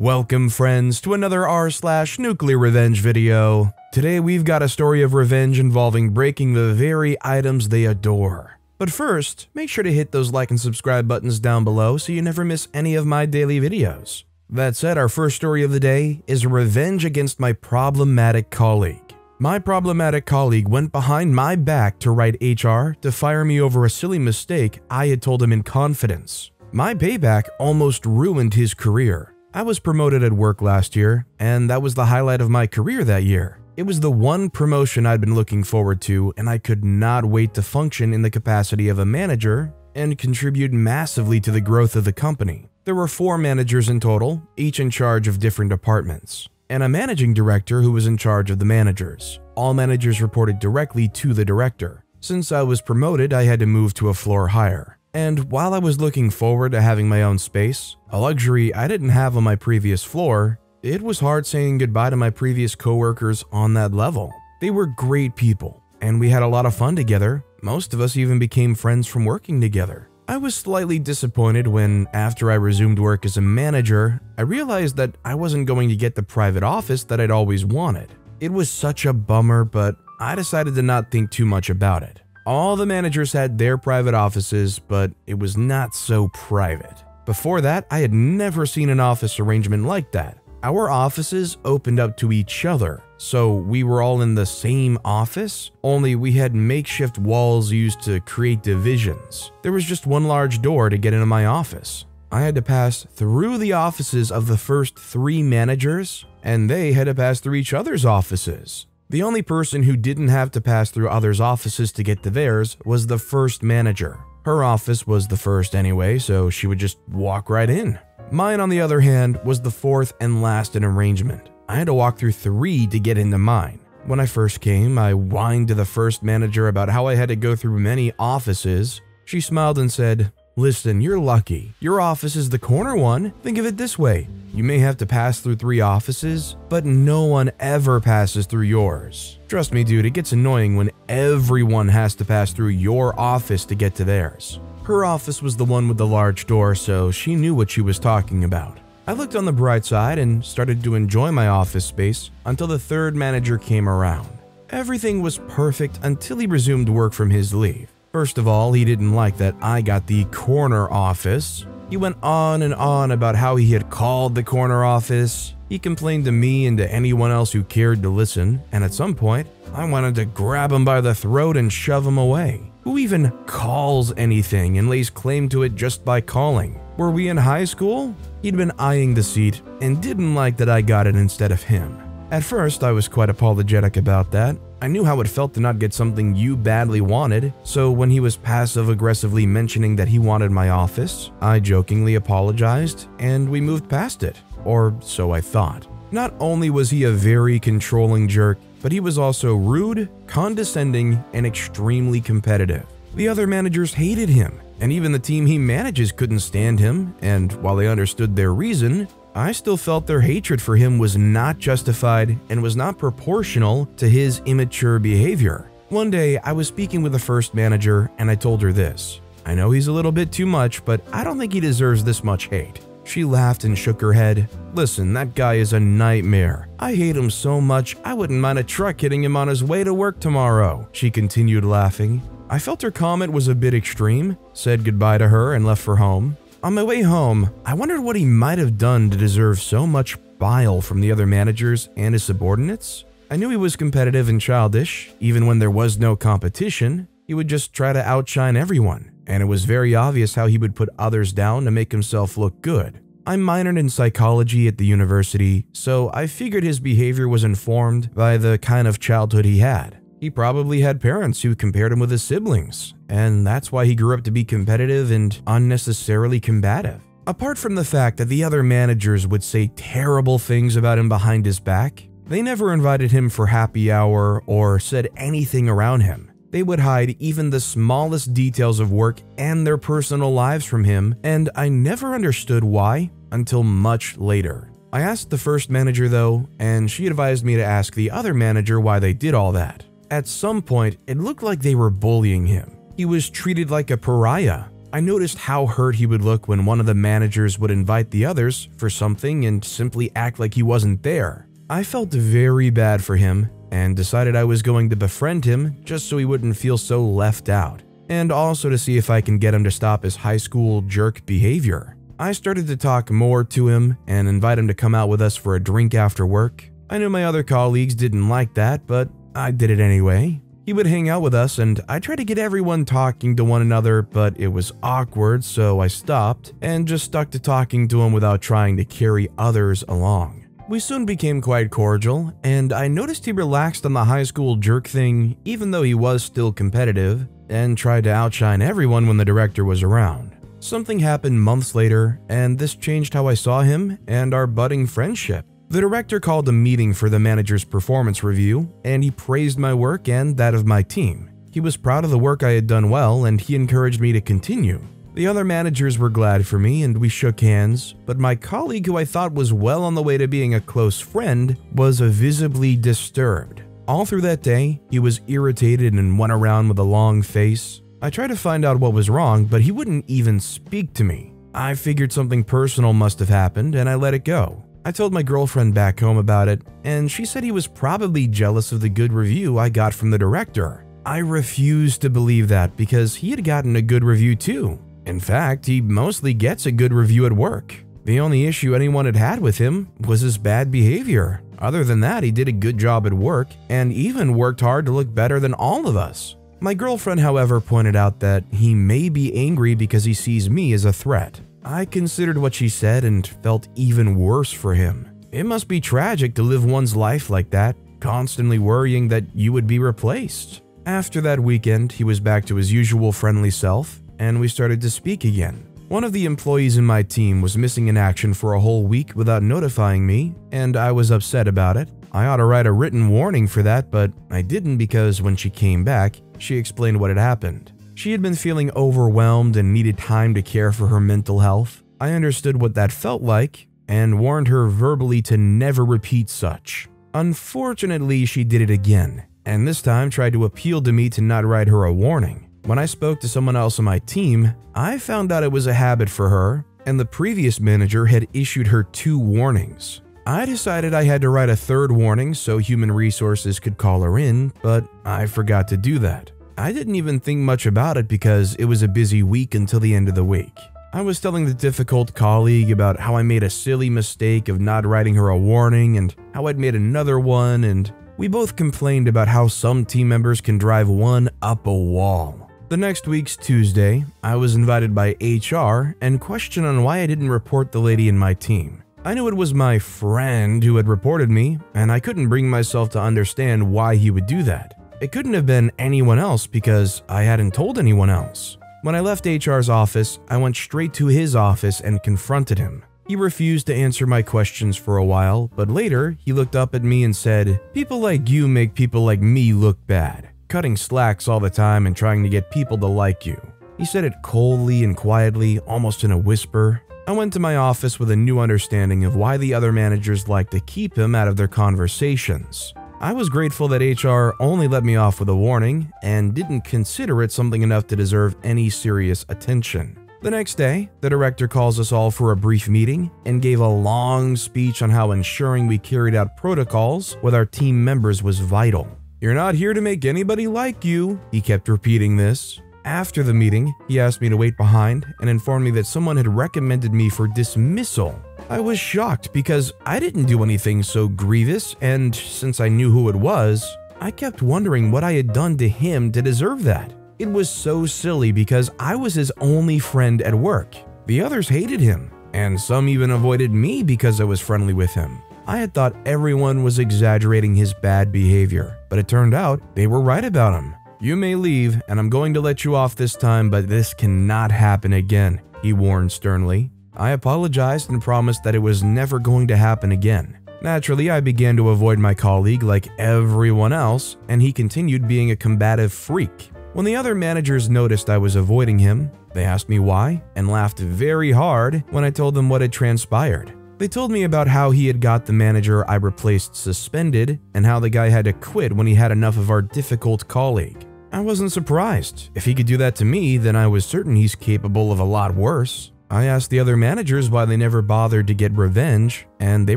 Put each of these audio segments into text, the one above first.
Welcome friends to another r slash nuclear revenge video. Today we've got a story of revenge involving breaking the very items they adore. But first, make sure to hit those like and subscribe buttons down below so you never miss any of my daily videos. That said, our first story of the day is revenge against my problematic colleague. My problematic colleague went behind my back to write HR to fire me over a silly mistake I had told him in confidence. My payback almost ruined his career. I was promoted at work last year, and that was the highlight of my career that year. It was the one promotion I'd been looking forward to, and I could not wait to function in the capacity of a manager and contribute massively to the growth of the company. There were four managers in total, each in charge of different departments, and a managing director who was in charge of the managers. All managers reported directly to the director. Since I was promoted, I had to move to a floor higher. And while I was looking forward to having my own space, a luxury I didn't have on my previous floor, it was hard saying goodbye to my previous coworkers on that level. They were great people, and we had a lot of fun together. Most of us even became friends from working together. I was slightly disappointed when, after I resumed work as a manager, I realized that I wasn't going to get the private office that I'd always wanted. It was such a bummer, but I decided to not think too much about it. All the managers had their private offices, but it was not so private. Before that, I had never seen an office arrangement like that. Our offices opened up to each other, so we were all in the same office, only we had makeshift walls used to create divisions. There was just one large door to get into my office. I had to pass through the offices of the first three managers, and they had to pass through each other's offices. The only person who didn't have to pass through others' offices to get to theirs was the first manager. Her office was the first anyway, so she would just walk right in. Mine, on the other hand, was the fourth and last in arrangement. I had to walk through three to get into mine. When I first came, I whined to the first manager about how I had to go through many offices. She smiled and said, Listen, you're lucky. Your office is the corner one. Think of it this way you may have to pass through three offices, but no one ever passes through yours. Trust me, dude, it gets annoying when everyone has to pass through your office to get to theirs. Her office was the one with the large door, so she knew what she was talking about. I looked on the bright side and started to enjoy my office space until the third manager came around. Everything was perfect until he resumed work from his leave. First of all, he didn't like that I got the corner office. He went on and on about how he had called the corner office. He complained to me and to anyone else who cared to listen, and at some point, I wanted to grab him by the throat and shove him away. Who even calls anything and lays claim to it just by calling? Were we in high school? He'd been eyeing the seat and didn't like that I got it instead of him. At first, I was quite apologetic about that, I knew how it felt to not get something you badly wanted, so when he was passive aggressively mentioning that he wanted my office, I jokingly apologized and we moved past it. Or so I thought. Not only was he a very controlling jerk, but he was also rude, condescending, and extremely competitive. The other managers hated him, and even the team he manages couldn't stand him, and while they understood their reason, I still felt their hatred for him was not justified and was not proportional to his immature behavior. One day, I was speaking with the first manager and I told her this I know he's a little bit too much, but I don't think he deserves this much hate. She laughed and shook her head. Listen, that guy is a nightmare. I hate him so much, I wouldn't mind a truck hitting him on his way to work tomorrow. She continued laughing. I felt her comment was a bit extreme, said goodbye to her, and left for home. On my way home, I wondered what he might have done to deserve so much bile from the other managers and his subordinates. I knew he was competitive and childish, even when there was no competition. He would just try to outshine everyone, and it was very obvious how he would put others down to make himself look good. I minored in psychology at the university, so I figured his behavior was informed by the kind of childhood he had. He probably had parents who compared him with his siblings, and that's why he grew up to be competitive and unnecessarily combative. Apart from the fact that the other managers would say terrible things about him behind his back, they never invited him for happy hour or said anything around him. They would hide even the smallest details of work and their personal lives from him, and I never understood why until much later. I asked the first manager though, and she advised me to ask the other manager why they did all that. At some point, it looked like they were bullying him. He was treated like a pariah. I noticed how hurt he would look when one of the managers would invite the others for something and simply act like he wasn't there. I felt very bad for him and decided I was going to befriend him just so he wouldn't feel so left out, and also to see if I can get him to stop his high school jerk behavior. I started to talk more to him and invite him to come out with us for a drink after work. I knew my other colleagues didn't like that, but I did it anyway. He would hang out with us, and I tried to get everyone talking to one another, but it was awkward, so I stopped and just stuck to talking to him without trying to carry others along. We soon became quite cordial, and I noticed he relaxed on the high school jerk thing, even though he was still competitive, and tried to outshine everyone when the director was around. Something happened months later, and this changed how I saw him and our budding friendship. The director called a meeting for the manager's performance review, and he praised my work and that of my team. He was proud of the work I had done well, and he encouraged me to continue. The other managers were glad for me and we shook hands, but my colleague, who I thought was well on the way to being a close friend, was visibly disturbed. All through that day, he was irritated and went around with a long face. I tried to find out what was wrong, but he wouldn't even speak to me. I figured something personal must have happened and I let it go. I told my girlfriend back home about it, and she said he was probably jealous of the good review I got from the director. I refused to believe that because he had gotten a good review too. In fact, he mostly gets a good review at work. The only issue anyone had had with him was his bad behavior. Other than that, he did a good job at work and even worked hard to look better than all of us. My girlfriend, however, pointed out that he may be angry because he sees me as a threat. I considered what she said and felt even worse for him. It must be tragic to live one's life like that, constantly worrying that you would be replaced. After that weekend, he was back to his usual friendly self, and we started to speak again. One of the employees in my team was missing in action for a whole week without notifying me, and I was upset about it. I ought to write a written warning for that, but I didn't because when she came back, she explained what had happened. She had been feeling overwhelmed and needed time to care for her mental health. I understood what that felt like and warned her verbally to never repeat such. Unfortunately, she did it again, and this time tried to appeal to me to not write her a warning. When I spoke to someone else on my team, I found out it was a habit for her, and the previous manager had issued her two warnings. I decided I had to write a third warning so human resources could call her in, but I forgot to do that. I didn't even think much about it because it was a busy week until the end of the week. I was telling the difficult colleague about how I made a silly mistake of not writing her a warning and how I'd made another one, and we both complained about how some team members can drive one up a wall. The next week's Tuesday, I was invited by HR and questioned on why I didn't report the lady in my team. I knew it was my friend who had reported me, and I couldn't bring myself to understand why he would do that. It couldn't have been anyone else because I hadn't told anyone else. When I left HR's office, I went straight to his office and confronted him. He refused to answer my questions for a while, but later he looked up at me and said, People like you make people like me look bad cutting slacks all the time and trying to get people to like you. He said it coldly and quietly, almost in a whisper. I went to my office with a new understanding of why the other managers like to keep him out of their conversations. I was grateful that HR only let me off with a warning and didn't consider it something enough to deserve any serious attention. The next day, the director calls us all for a brief meeting and gave a long speech on how ensuring we carried out protocols with our team members was vital. You're not here to make anybody like you, he kept repeating this. After the meeting, he asked me to wait behind and informed me that someone had recommended me for dismissal. I was shocked because I didn't do anything so grievous, and since I knew who it was, I kept wondering what I had done to him to deserve that. It was so silly because I was his only friend at work. The others hated him, and some even avoided me because I was friendly with him. I had thought everyone was exaggerating his bad behavior, but it turned out they were right about him. You may leave, and I'm going to let you off this time, but this cannot happen again, he warned sternly. I apologized and promised that it was never going to happen again. Naturally, I began to avoid my colleague like everyone else, and he continued being a combative freak. When the other managers noticed I was avoiding him, they asked me why and laughed very hard when I told them what had transpired. They told me about how he had got the manager I replaced suspended and how the guy had to quit when he had enough of our difficult colleague. I wasn't surprised. If he could do that to me, then I was certain he's capable of a lot worse. I asked the other managers why they never bothered to get revenge, and they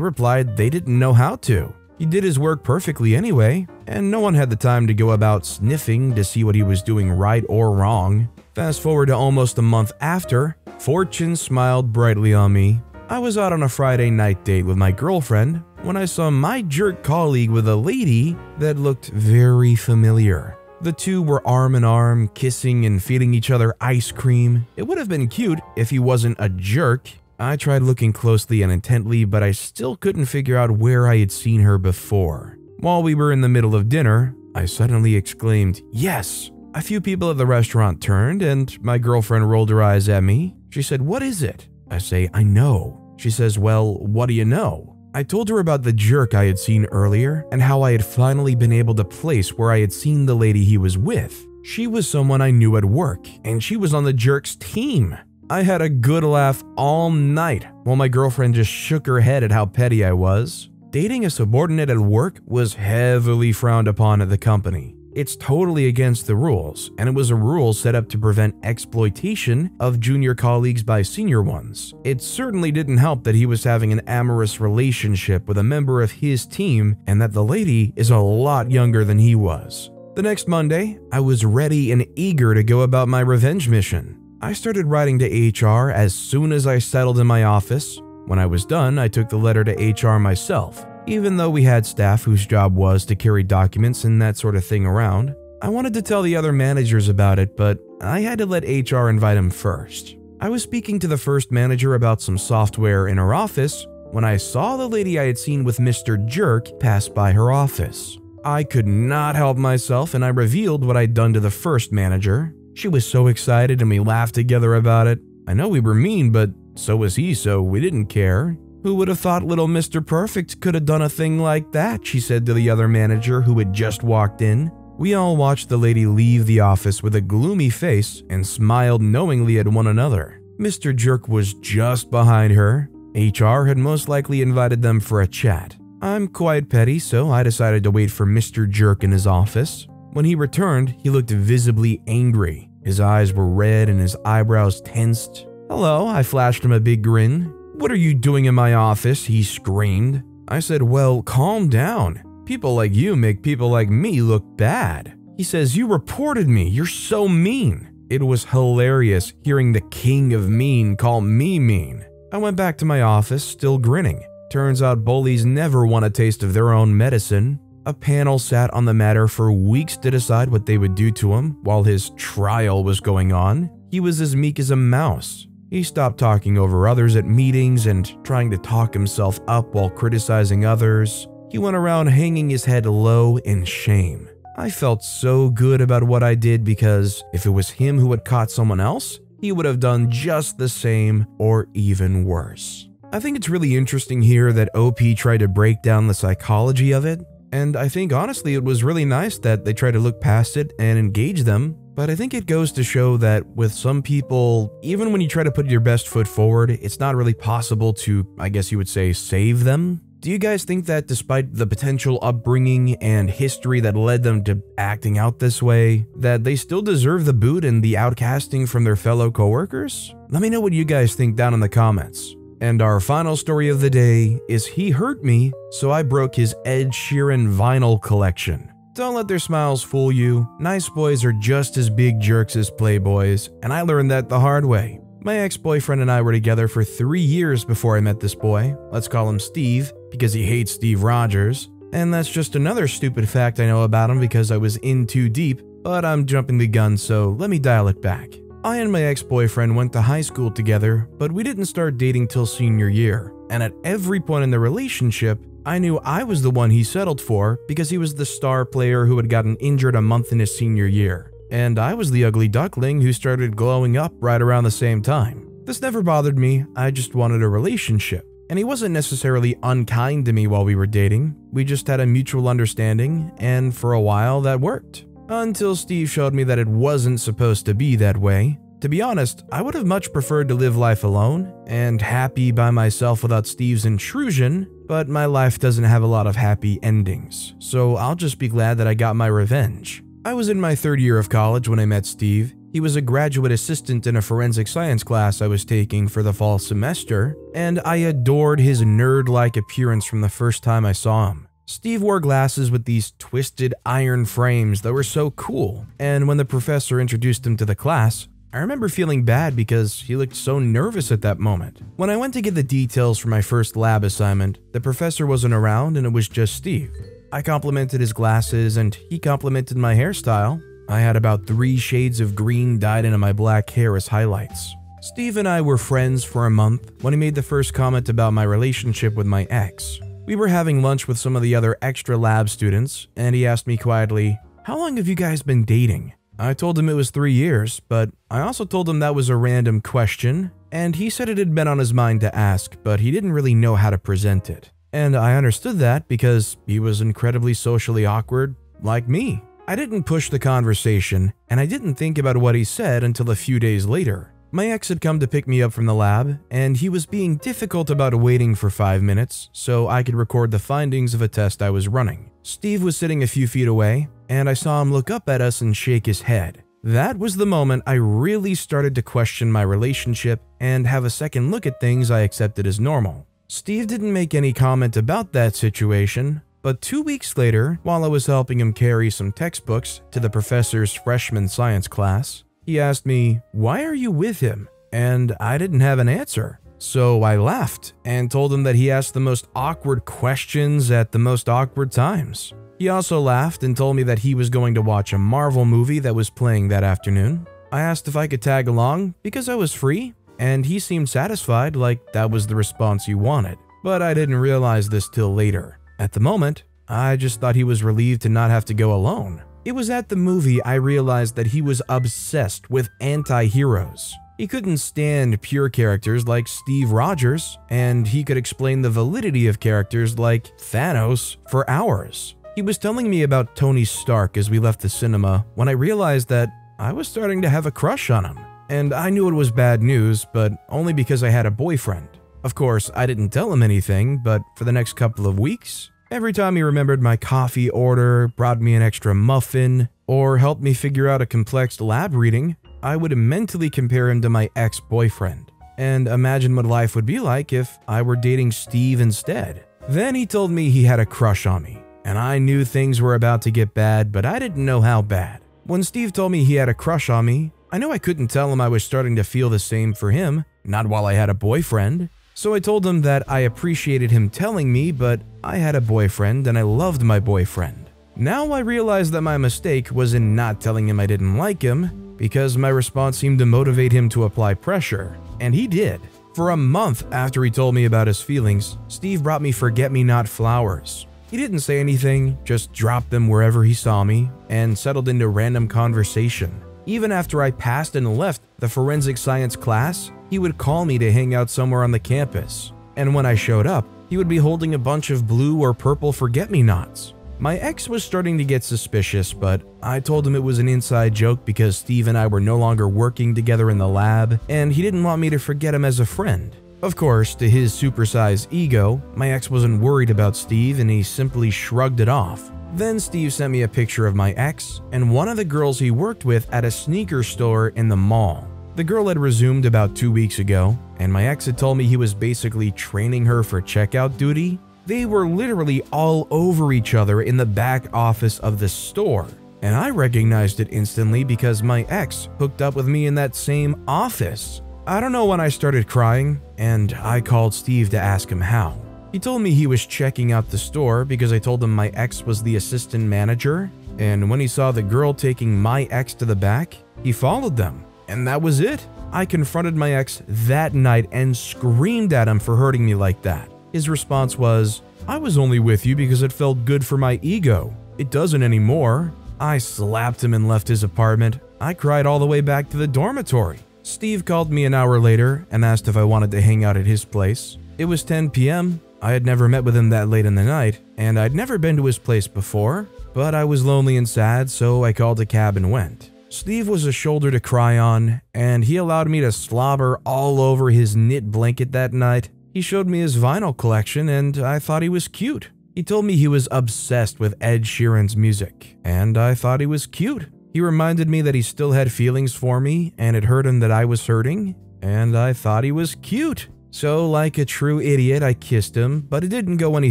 replied they didn't know how to. He did his work perfectly anyway, and no one had the time to go about sniffing to see what he was doing right or wrong. Fast forward to almost a month after, fortune smiled brightly on me. I was out on a Friday night date with my girlfriend when I saw my jerk colleague with a lady that looked very familiar. The two were arm in arm, kissing and feeding each other ice cream. It would have been cute if he wasn't a jerk. I tried looking closely and intently, but I still couldn't figure out where I had seen her before. While we were in the middle of dinner, I suddenly exclaimed, Yes! A few people at the restaurant turned, and my girlfriend rolled her eyes at me. She said, What is it? I say, I know. She says, Well, what do you know? I told her about the jerk I had seen earlier and how I had finally been able to place where I had seen the lady he was with. She was someone I knew at work, and she was on the jerk's team. I had a good laugh all night while my girlfriend just shook her head at how petty I was. Dating a subordinate at work was heavily frowned upon at the company. It's totally against the rules, and it was a rule set up to prevent exploitation of junior colleagues by senior ones. It certainly didn't help that he was having an amorous relationship with a member of his team and that the lady is a lot younger than he was. The next Monday, I was ready and eager to go about my revenge mission. I started writing to HR as soon as I settled in my office. When I was done, I took the letter to HR myself even though we had staff whose job was to carry documents and that sort of thing around, I wanted to tell the other managers about it, but I had to let HR invite him first. I was speaking to the first manager about some software in her office when I saw the lady I had seen with Mr. Jerk pass by her office. I could not help myself and I revealed what I'd done to the first manager. She was so excited and we laughed together about it. I know we were mean, but so was he, so we didn't care. Who would have thought little Mr. Perfect could have done a thing like that? She said to the other manager who had just walked in. We all watched the lady leave the office with a gloomy face and smiled knowingly at one another. Mr. Jerk was just behind her. HR had most likely invited them for a chat. I'm quite petty, so I decided to wait for Mr. Jerk in his office. When he returned, he looked visibly angry. His eyes were red and his eyebrows tensed. Hello, I flashed him a big grin. What are you doing in my office? He screamed. I said, Well, calm down. People like you make people like me look bad. He says, You reported me. You're so mean. It was hilarious hearing the king of mean call me mean. I went back to my office, still grinning. Turns out bullies never want a taste of their own medicine. A panel sat on the matter for weeks to decide what they would do to him while his trial was going on. He was as meek as a mouse. He stopped talking over others at meetings and trying to talk himself up while criticizing others. He went around hanging his head low in shame. I felt so good about what I did because if it was him who had caught someone else, he would have done just the same or even worse. I think it's really interesting here that OP tried to break down the psychology of it, and I think honestly it was really nice that they tried to look past it and engage them but I think it goes to show that with some people, even when you try to put your best foot forward, it's not really possible to, I guess you would say, save them. Do you guys think that despite the potential upbringing and history that led them to acting out this way, that they still deserve the boot and the outcasting from their fellow coworkers? Let me know what you guys think down in the comments. And our final story of the day is He Hurt Me, so I broke his Ed Sheeran vinyl collection. Don't let their smiles fool you. Nice boys are just as big jerks as playboys, and I learned that the hard way. My ex boyfriend and I were together for three years before I met this boy. Let's call him Steve, because he hates Steve Rogers. And that's just another stupid fact I know about him because I was in too deep, but I'm jumping the gun, so let me dial it back. I and my ex boyfriend went to high school together, but we didn't start dating till senior year. And at every point in the relationship, I knew I was the one he settled for because he was the star player who had gotten injured a month in his senior year. And I was the ugly duckling who started glowing up right around the same time. This never bothered me, I just wanted a relationship. And he wasn't necessarily unkind to me while we were dating, we just had a mutual understanding, and for a while that worked. Until Steve showed me that it wasn't supposed to be that way. To be honest, I would have much preferred to live life alone and happy by myself without Steve's intrusion, but my life doesn't have a lot of happy endings, so I'll just be glad that I got my revenge. I was in my third year of college when I met Steve. He was a graduate assistant in a forensic science class I was taking for the fall semester, and I adored his nerd like appearance from the first time I saw him. Steve wore glasses with these twisted iron frames that were so cool, and when the professor introduced him to the class, I remember feeling bad because he looked so nervous at that moment. When I went to get the details for my first lab assignment, the professor wasn't around and it was just Steve. I complimented his glasses and he complimented my hairstyle, I had about three shades of green dyed into my black hair as highlights. Steve and I were friends for a month when he made the first comment about my relationship with my ex. We were having lunch with some of the other extra lab students, and he asked me quietly, How long have you guys been dating? I told him it was three years, but I also told him that was a random question, and he said it had been on his mind to ask, but he didn't really know how to present it. And I understood that because he was incredibly socially awkward, like me. I didn't push the conversation, and I didn't think about what he said until a few days later. My ex had come to pick me up from the lab, and he was being difficult about waiting for five minutes so I could record the findings of a test I was running. Steve was sitting a few feet away, and I saw him look up at us and shake his head. That was the moment I really started to question my relationship and have a second look at things I accepted as normal. Steve didn't make any comment about that situation, but two weeks later, while I was helping him carry some textbooks to the professor's freshman science class, he asked me, Why are you with him? And I didn't have an answer. So I laughed and told him that he asked the most awkward questions at the most awkward times. He also laughed and told me that he was going to watch a Marvel movie that was playing that afternoon. I asked if I could tag along because I was free, and he seemed satisfied like that was the response he wanted. But I didn't realize this till later. At the moment, I just thought he was relieved to not have to go alone. It was at the movie I realized that he was obsessed with anti heroes. He couldn't stand pure characters like Steve Rogers, and he could explain the validity of characters like Thanos for hours. He was telling me about Tony Stark as we left the cinema when I realized that I was starting to have a crush on him. And I knew it was bad news, but only because I had a boyfriend. Of course, I didn't tell him anything, but for the next couple of weeks, every time he remembered my coffee order, brought me an extra muffin, or helped me figure out a complex lab reading, I would mentally compare him to my ex boyfriend and imagine what life would be like if I were dating Steve instead. Then he told me he had a crush on me, and I knew things were about to get bad, but I didn't know how bad. When Steve told me he had a crush on me, I knew I couldn't tell him I was starting to feel the same for him, not while I had a boyfriend. So I told him that I appreciated him telling me, but I had a boyfriend and I loved my boyfriend. Now I realize that my mistake was in not telling him I didn't like him, because my response seemed to motivate him to apply pressure, and he did. For a month after he told me about his feelings, Steve brought me forget me not flowers. He didn't say anything, just dropped them wherever he saw me, and settled into random conversation. Even after I passed and left the forensic science class, he would call me to hang out somewhere on the campus. And when I showed up, he would be holding a bunch of blue or purple forget me nots. My ex was starting to get suspicious, but I told him it was an inside joke because Steve and I were no longer working together in the lab, and he didn't want me to forget him as a friend. Of course, to his supersized ego, my ex wasn't worried about Steve and he simply shrugged it off. Then Steve sent me a picture of my ex and one of the girls he worked with at a sneaker store in the mall. The girl had resumed about two weeks ago, and my ex had told me he was basically training her for checkout duty. They were literally all over each other in the back office of the store, and I recognized it instantly because my ex hooked up with me in that same office. I don't know when I started crying, and I called Steve to ask him how. He told me he was checking out the store because I told him my ex was the assistant manager, and when he saw the girl taking my ex to the back, he followed them. And that was it. I confronted my ex that night and screamed at him for hurting me like that. His response was, I was only with you because it felt good for my ego. It doesn't anymore. I slapped him and left his apartment. I cried all the way back to the dormitory. Steve called me an hour later and asked if I wanted to hang out at his place. It was 10 p.m. I had never met with him that late in the night, and I'd never been to his place before, but I was lonely and sad, so I called a cab and went. Steve was a shoulder to cry on, and he allowed me to slobber all over his knit blanket that night. He showed me his vinyl collection, and I thought he was cute. He told me he was obsessed with Ed Sheeran's music, and I thought he was cute. He reminded me that he still had feelings for me, and it hurt him that I was hurting, and I thought he was cute. So, like a true idiot, I kissed him, but it didn't go any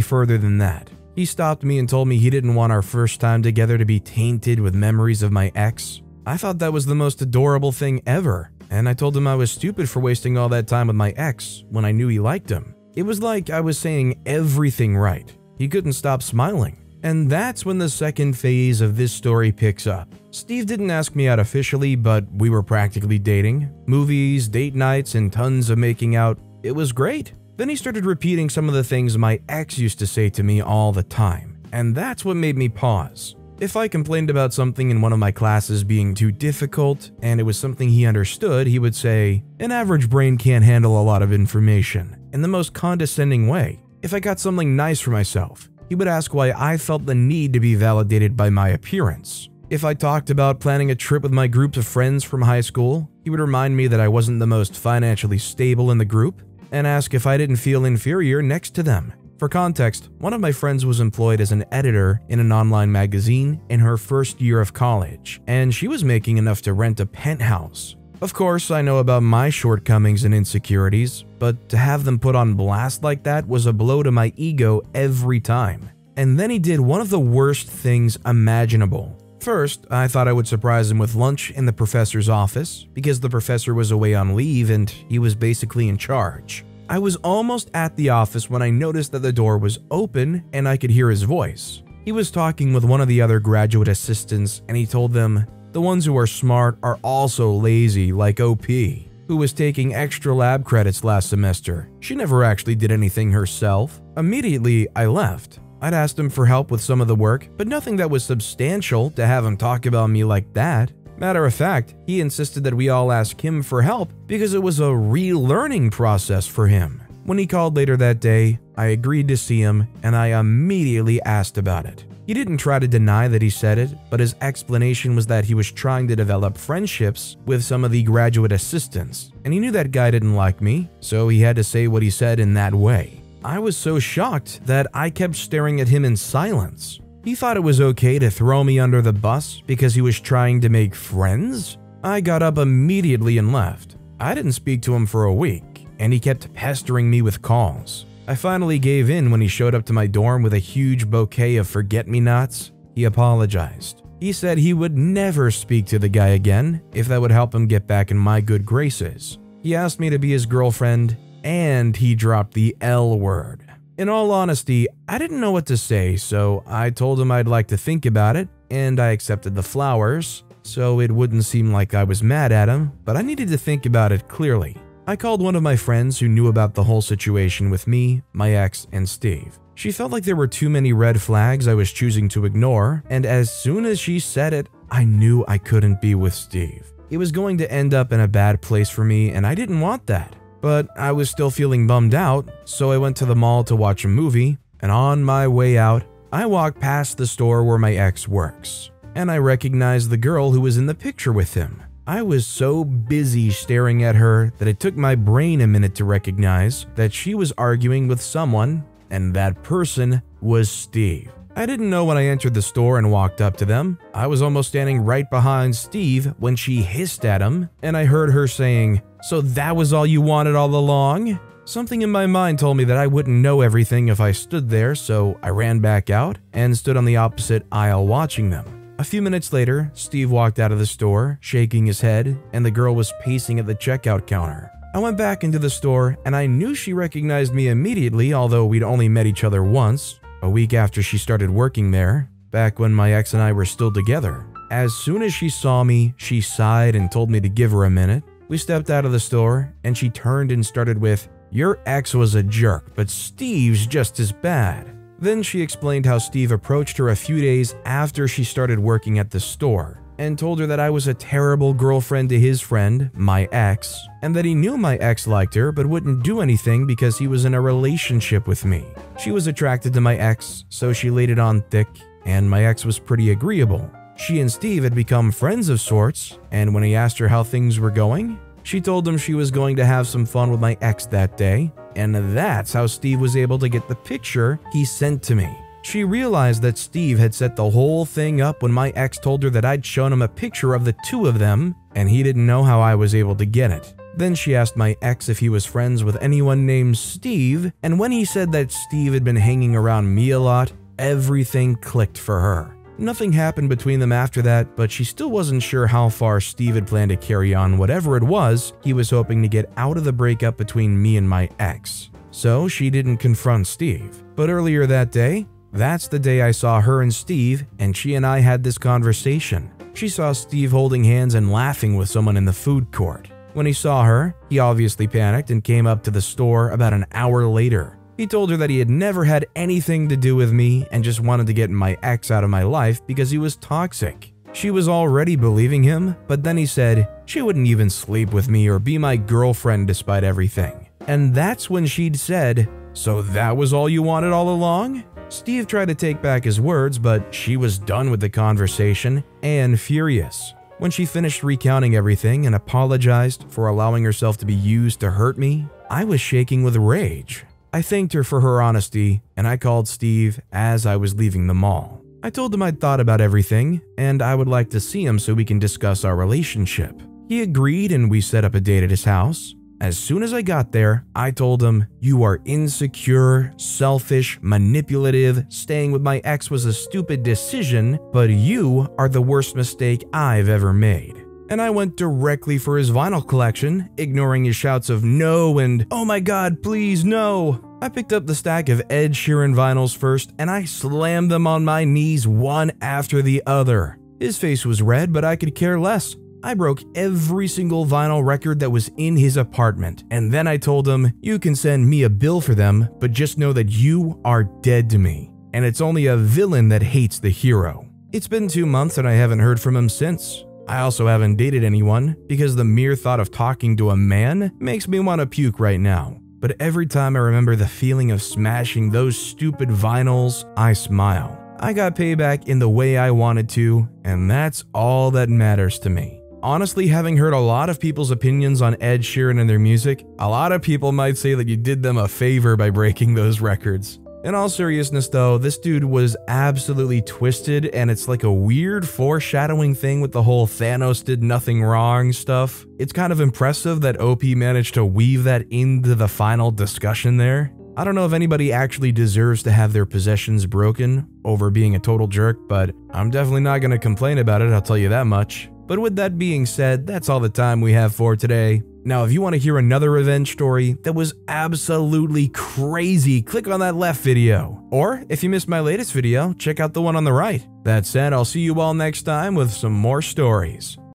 further than that. He stopped me and told me he didn't want our first time together to be tainted with memories of my ex. I thought that was the most adorable thing ever, and I told him I was stupid for wasting all that time with my ex when I knew he liked him. It was like I was saying everything right. He couldn't stop smiling. And that's when the second phase of this story picks up. Steve didn't ask me out officially, but we were practically dating. Movies, date nights, and tons of making out. It was great. Then he started repeating some of the things my ex used to say to me all the time. And that's what made me pause. If I complained about something in one of my classes being too difficult and it was something he understood, he would say, An average brain can't handle a lot of information, in the most condescending way. If I got something nice for myself, he would ask why I felt the need to be validated by my appearance. If I talked about planning a trip with my groups of friends from high school, he would remind me that I wasn't the most financially stable in the group and ask if I didn't feel inferior next to them. For context, one of my friends was employed as an editor in an online magazine in her first year of college, and she was making enough to rent a penthouse. Of course, I know about my shortcomings and insecurities, but to have them put on blast like that was a blow to my ego every time. And then he did one of the worst things imaginable. First, I thought I would surprise him with lunch in the professor's office because the professor was away on leave and he was basically in charge. I was almost at the office when I noticed that the door was open and I could hear his voice. He was talking with one of the other graduate assistants and he told them, The ones who are smart are also lazy, like OP, who was taking extra lab credits last semester. She never actually did anything herself. Immediately, I left. I'd asked him for help with some of the work, but nothing that was substantial to have him talk about me like that. Matter of fact, he insisted that we all ask him for help because it was a relearning process for him. When he called later that day, I agreed to see him and I immediately asked about it. He didn't try to deny that he said it, but his explanation was that he was trying to develop friendships with some of the graduate assistants, and he knew that guy didn't like me, so he had to say what he said in that way. I was so shocked that I kept staring at him in silence. He thought it was okay to throw me under the bus because he was trying to make friends? I got up immediately and left. I didn't speak to him for a week, and he kept pestering me with calls. I finally gave in when he showed up to my dorm with a huge bouquet of forget me nots. He apologized. He said he would never speak to the guy again if that would help him get back in my good graces. He asked me to be his girlfriend, and he dropped the L word. In all honesty, I didn't know what to say, so I told him I'd like to think about it, and I accepted the flowers, so it wouldn't seem like I was mad at him, but I needed to think about it clearly. I called one of my friends who knew about the whole situation with me, my ex, and Steve. She felt like there were too many red flags I was choosing to ignore, and as soon as she said it, I knew I couldn't be with Steve. It was going to end up in a bad place for me, and I didn't want that. But I was still feeling bummed out, so I went to the mall to watch a movie, and on my way out, I walked past the store where my ex works, and I recognized the girl who was in the picture with him. I was so busy staring at her that it took my brain a minute to recognize that she was arguing with someone, and that person was Steve. I didn't know when I entered the store and walked up to them. I was almost standing right behind Steve when she hissed at him, and I heard her saying, So that was all you wanted all along? Something in my mind told me that I wouldn't know everything if I stood there, so I ran back out and stood on the opposite aisle watching them. A few minutes later, Steve walked out of the store, shaking his head, and the girl was pacing at the checkout counter. I went back into the store and I knew she recognized me immediately, although we'd only met each other once, a week after she started working there, back when my ex and I were still together. As soon as she saw me, she sighed and told me to give her a minute. We stepped out of the store, and she turned and started with, Your ex was a jerk, but Steve's just as bad. Then she explained how Steve approached her a few days after she started working at the store and told her that I was a terrible girlfriend to his friend, my ex, and that he knew my ex liked her but wouldn't do anything because he was in a relationship with me. She was attracted to my ex, so she laid it on thick, and my ex was pretty agreeable. She and Steve had become friends of sorts, and when he asked her how things were going, she told him she was going to have some fun with my ex that day, and that's how Steve was able to get the picture he sent to me. She realized that Steve had set the whole thing up when my ex told her that I'd shown him a picture of the two of them, and he didn't know how I was able to get it. Then she asked my ex if he was friends with anyone named Steve, and when he said that Steve had been hanging around me a lot, everything clicked for her. Nothing happened between them after that, but she still wasn't sure how far Steve had planned to carry on whatever it was he was hoping to get out of the breakup between me and my ex. So she didn't confront Steve. But earlier that day, that's the day I saw her and Steve, and she and I had this conversation. She saw Steve holding hands and laughing with someone in the food court. When he saw her, he obviously panicked and came up to the store about an hour later. He told her that he had never had anything to do with me and just wanted to get my ex out of my life because he was toxic. She was already believing him, but then he said she wouldn't even sleep with me or be my girlfriend despite everything. And that's when she'd said, So that was all you wanted all along? Steve tried to take back his words, but she was done with the conversation and furious. When she finished recounting everything and apologized for allowing herself to be used to hurt me, I was shaking with rage. I thanked her for her honesty, and I called Steve as I was leaving the mall. I told him I'd thought about everything, and I would like to see him so we can discuss our relationship. He agreed, and we set up a date at his house. As soon as I got there, I told him, You are insecure, selfish, manipulative. Staying with my ex was a stupid decision, but you are the worst mistake I've ever made. And I went directly for his vinyl collection, ignoring his shouts of no and oh my god, please no. I picked up the stack of Ed Sheeran vinyls first and I slammed them on my knees one after the other. His face was red, but I could care less. I broke every single vinyl record that was in his apartment, and then I told him, You can send me a bill for them, but just know that you are dead to me. And it's only a villain that hates the hero. It's been two months and I haven't heard from him since. I also haven't dated anyone because the mere thought of talking to a man makes me want to puke right now. But every time I remember the feeling of smashing those stupid vinyls, I smile. I got payback in the way I wanted to, and that's all that matters to me. Honestly, having heard a lot of people's opinions on Ed Sheeran and their music, a lot of people might say that you did them a favor by breaking those records. In all seriousness, though, this dude was absolutely twisted, and it's like a weird foreshadowing thing with the whole Thanos did nothing wrong stuff. It's kind of impressive that OP managed to weave that into the final discussion there. I don't know if anybody actually deserves to have their possessions broken over being a total jerk, but I'm definitely not going to complain about it, I'll tell you that much. But with that being said, that's all the time we have for today. Now, if you want to hear another revenge story that was absolutely crazy, click on that left video. Or if you missed my latest video, check out the one on the right. That said, I'll see you all next time with some more stories.